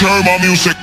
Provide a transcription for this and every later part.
heard my music.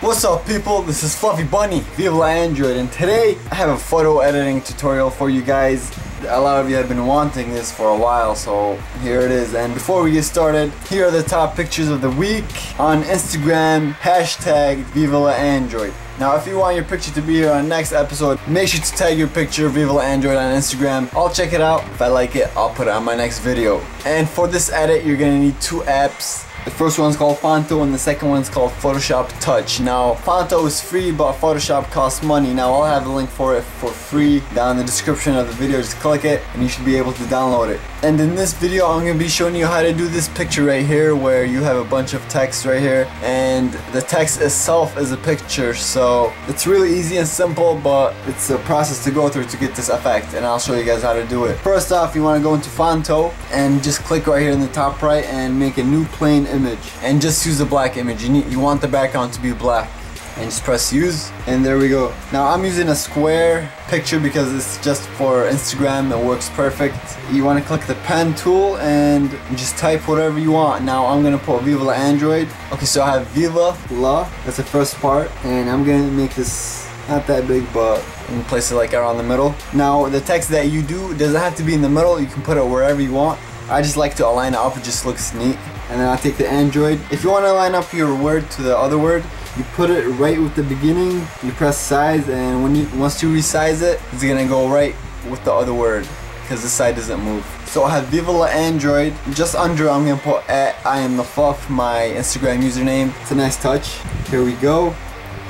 What's up people, this is Fluffy Bunny, Viva Android, and today I have a photo editing tutorial for you guys. A lot of you have been wanting this for a while, so here it is. And before we get started, here are the top pictures of the week on Instagram, hashtag Viva La Android. Now, if you want your picture to be here on next episode, make sure to tag your picture Viva La Android on Instagram. I'll check it out. If I like it, I'll put it on my next video. And for this edit, you're gonna need two apps. The first one's called Phonto and the second one's called Photoshop Touch. Now, Phonto is free, but Photoshop costs money. Now, I'll have a link for it for free down in the description of the video. Just click it and you should be able to download it. And in this video, I'm gonna be showing you how to do this picture right here where you have a bunch of text right here and the text itself is a picture. So it's really easy and simple, but it's a process to go through to get this effect and I'll show you guys how to do it. First off, you wanna go into Phonto and just click right here in the top right and make a new plain image and just use a black image. You, need, you want the background to be black and just press use and there we go. Now I'm using a square picture because it's just for Instagram it works perfect. You want to click the pen tool and just type whatever you want. Now I'm gonna put Viva La Android. Okay so I have Viva La, that's the first part and I'm gonna make this not that big but I'm place it like around the middle. Now the text that you do doesn't have to be in the middle, you can put it wherever you want. I just like to align it up, it just looks neat and then I'll take the Android. If you want to line up your word to the other word, you put it right with the beginning, you press size, and when you once you resize it, it's gonna go right with the other word because the side doesn't move. So I have Viva La Android. Just under I'm gonna put at I am the Fluff, my Instagram username. It's a nice touch. Here we go.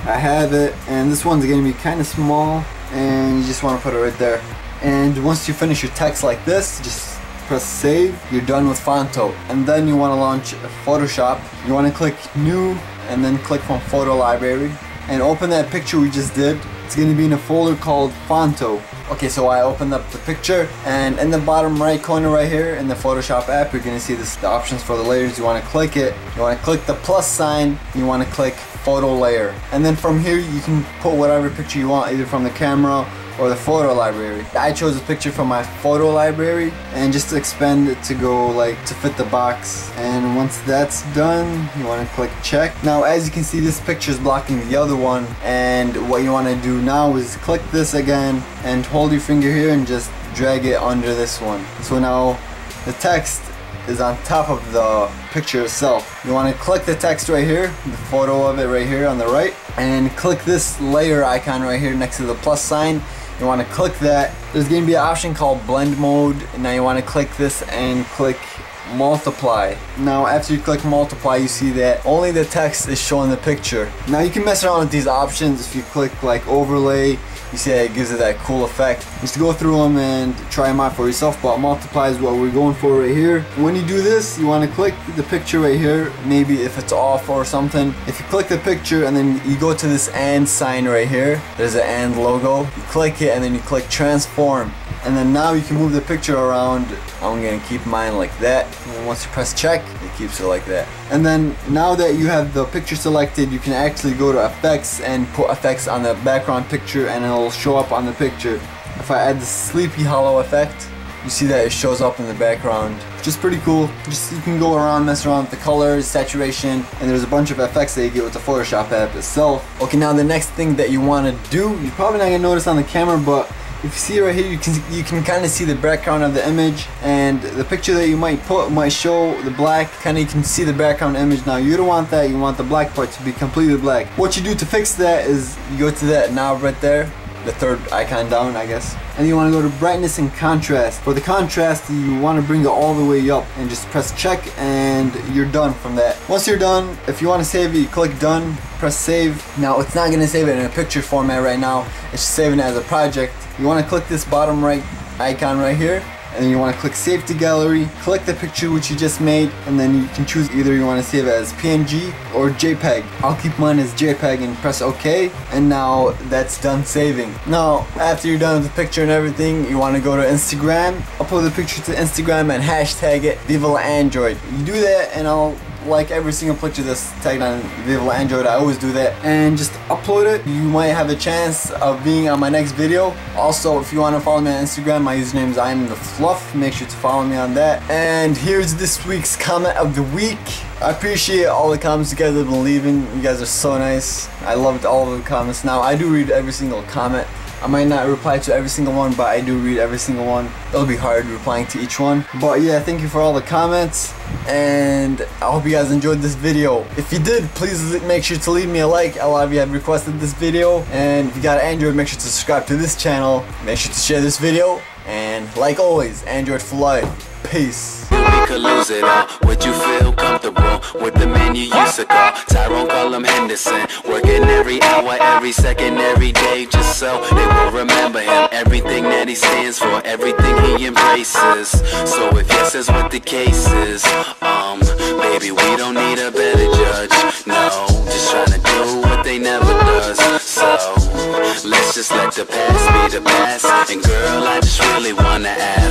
I have it, and this one's gonna be kind of small, and you just want to put it right there. And once you finish your text like this, just press save, you're done with Phonto. And then you want to launch Photoshop. You want to click new and then click from photo library and open that picture we just did. It's to be in a folder called Phonto. Okay, so I opened up the picture and in the bottom right corner right here in the Photoshop app, you're gonna see this, the options for the layers. You wanna click it, you wanna click the plus sign, you wanna click photo layer. And then from here, you can put whatever picture you want, either from the camera or the photo library. I chose a picture from my photo library and just expand it to go like to fit the box and once that's done you want to click check. Now as you can see this picture is blocking the other one and what you want to do now is click this again and hold your finger here and just drag it under this one. So now the text is on top of the picture itself. You want to click the text right here, the photo of it right here on the right, and click this layer icon right here next to the plus sign you want to click that. There's going to be an option called blend mode. Now you want to click this and click multiply. Now after you click multiply you see that only the text is showing the picture. Now you can mess around with these options if you click like overlay you see it gives it that cool effect. Just go through them and try them out for yourself, but multiply is what we're going for right here. When you do this, you want to click the picture right here, maybe if it's off or something. If you click the picture and then you go to this and sign right here, there's an and logo. You click it and then you click transform and then now you can move the picture around I'm gonna keep mine like that and once you press check keeps it like that. And then now that you have the picture selected you can actually go to effects and put effects on the background picture and it'll show up on the picture. If I add the sleepy hollow effect you see that it shows up in the background just pretty cool. Just you can go around mess around with the colors saturation and there's a bunch of effects that you get with the Photoshop app itself. Okay now the next thing that you want to do you're probably not gonna notice on the camera but if you see right here you can you can kind of see the background of the image and the picture that you might put might show the black. Kind of you can see the background image now. You don't want that. You want the black part to be completely black. What you do to fix that is you go to that knob right there the third icon down I guess. And you want to go to brightness and contrast. For the contrast you want to bring it all the way up and just press check and you're done from that. Once you're done if you want to save it you click done press save. Now it's not going to save it in a picture format right now. It's saving it as a project you want to click this bottom right icon right here and then you want to click save to gallery click the picture which you just made and then you can choose either you want to save it as PNG or JPEG I'll keep mine as JPEG and press OK and now that's done saving. Now after you're done with the picture and everything you want to go to Instagram upload the picture to Instagram and hashtag it Viva Android. You do that and I'll like every single picture that's tagged on Viva Android. I always do that. And just upload it. You might have a chance of being on my next video. Also, if you want to follow me on Instagram, my username is I am the Fluff. Make sure to follow me on that. And here's this week's comment of the week. I appreciate all the comments you guys have been leaving. You guys are so nice. I loved all of the comments. Now, I do read every single comment. I might not reply to every single one, but I do read every single one. It'll be hard replying to each one. But yeah, thank you for all the comments. And I hope you guys enjoyed this video. If you did, please make sure to leave me a like. A lot of you have requested this video. And if you got an Android, make sure to subscribe to this channel. Make sure to share this video. And like always, Android for life. Peace. Could lose it all. Would you feel comfortable with the man you used to call Tyrone? Call him Hendersin. Working every hour, every second, every day, just so they will remember him. Everything that he stands for, everything he embraces. So if yes is what the case is, um, baby, we don't need a better judge. No, just trying to do what they never does. So let's just let the past be the past. And girl, I just really wanna ask.